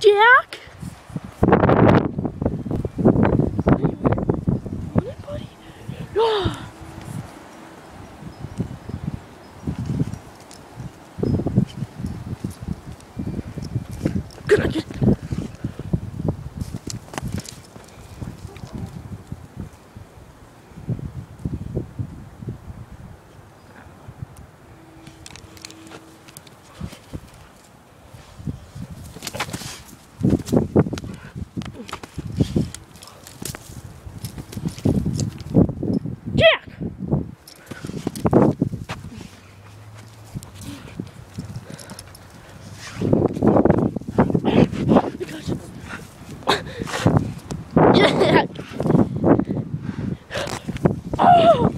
Jack. It, buddy. Good, get Oh!